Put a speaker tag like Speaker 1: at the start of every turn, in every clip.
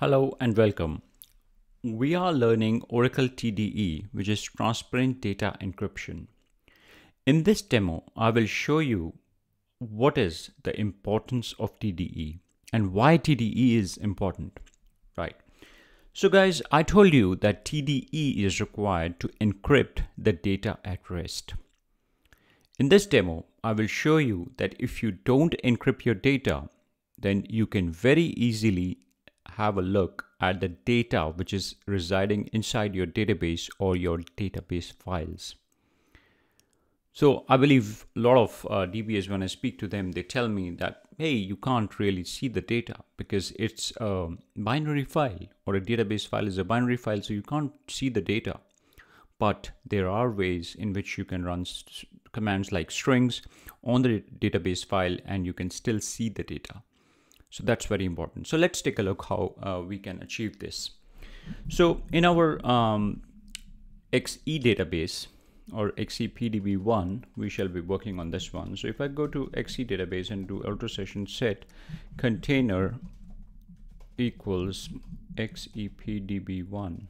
Speaker 1: Hello and welcome. We are learning Oracle TDE, which is Transparent Data Encryption. In this demo, I will show you what is the importance of TDE and why TDE is important, right? So guys, I told you that TDE is required to encrypt the data at rest. In this demo, I will show you that if you don't encrypt your data, then you can very easily have a look at the data which is residing inside your database or your database files. So I believe a lot of uh, DBAs, when I speak to them, they tell me that, hey, you can't really see the data because it's a binary file or a database file is a binary file, so you can't see the data. But there are ways in which you can run commands like strings on the database file and you can still see the data. So that's very important. So let's take a look how uh, we can achieve this. So in our um, XE database or XEPDB1, we shall be working on this one. So if I go to XE database and do alter session set container equals XEPDB1.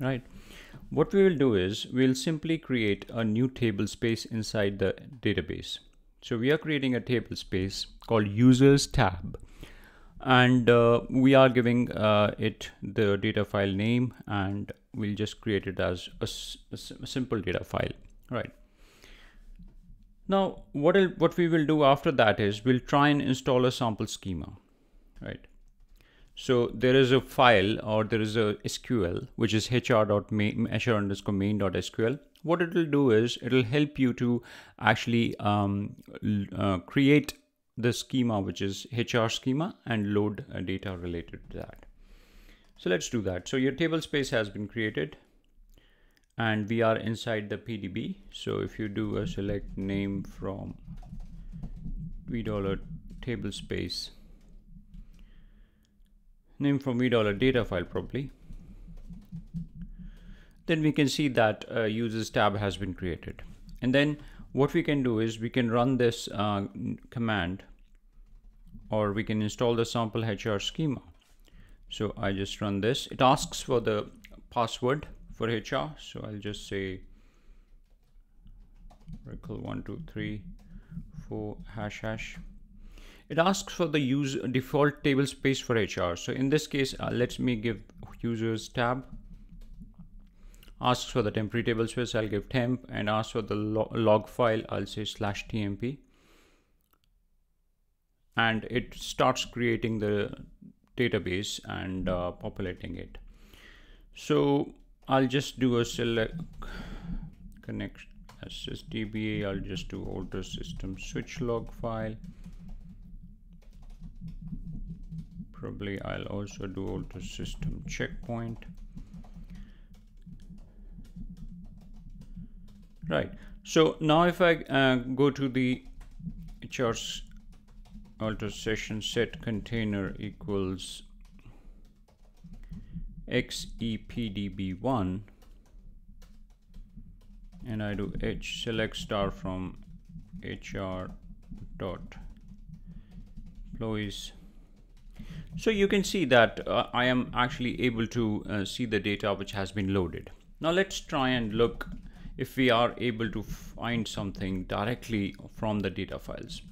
Speaker 1: Right. What we will do is we'll simply create a new table space inside the database. So we are creating a table space called users tab. And uh, we are giving uh, it the data file name and we'll just create it as a, a simple data file right? Now what what we will do after that is we'll try and install a sample schema right so there is a file or there is a SQL which is hr.main hr underscore main.sql what it will do is it will help you to actually um, uh, create the schema which is HR schema and load uh, data related to that. So let's do that. So your table space has been created and we are inside the PDB. So if you do a select name from $v table space, name from $v data file probably, then we can see that uh, users tab has been created. And then what we can do is we can run this uh, command or we can install the sample HR schema. So I just run this. It asks for the password for HR. So I'll just say Oracle one, two, three, four hash hash. It asks for the use default table space for HR. So in this case, uh, let me give users tab asks for the temporary table space I'll give temp and ask for the log file I'll say slash tmp and it starts creating the database and uh, populating it. So I'll just do a select connect SSDBA I'll just do alter system switch log file probably I'll also do alter system checkpoint Right. So now if I uh, go to the HR's alter session set container equals xepdb1 and I do h select star from hr dot employees so you can see that uh, I am actually able to uh, see the data which has been loaded now let's try and look if we are able to find something directly from the data files.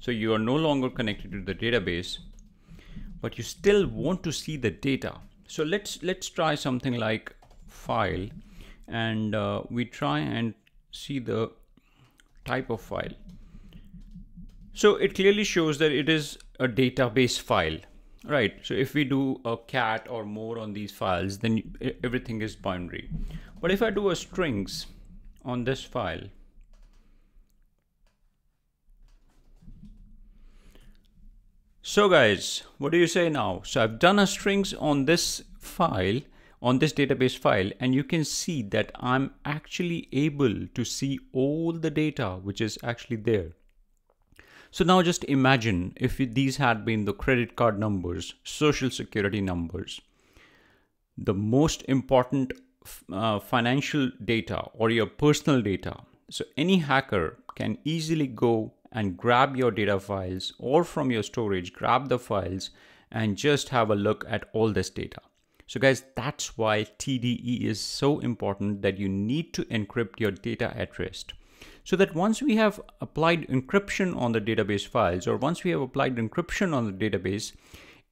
Speaker 1: So you are no longer connected to the database, but you still want to see the data. So let's let's try something like file and uh, we try and see the type of file. So it clearly shows that it is a database file, right? So if we do a cat or more on these files, then everything is binary. But if I do a strings, on this file. So guys, what do you say now? So I've done a strings on this file, on this database file, and you can see that I'm actually able to see all the data which is actually there. So now just imagine if these had been the credit card numbers, social security numbers, the most important uh, financial data or your personal data. So any hacker can easily go and grab your data files or from your storage, grab the files and just have a look at all this data. So guys, that's why TDE is so important that you need to encrypt your data at rest. So that once we have applied encryption on the database files or once we have applied encryption on the database,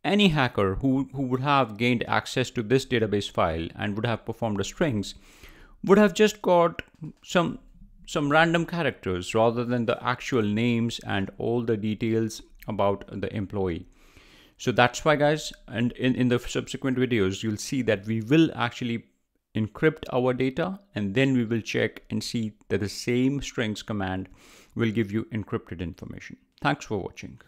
Speaker 1: any hacker who, who would have gained access to this database file and would have performed a strings would have just got some some random characters rather than the actual names and all the details about the employee. So that's why guys, and in, in the subsequent videos, you'll see that we will actually encrypt our data and then we will check and see that the same strings command will give you encrypted information. Thanks for watching.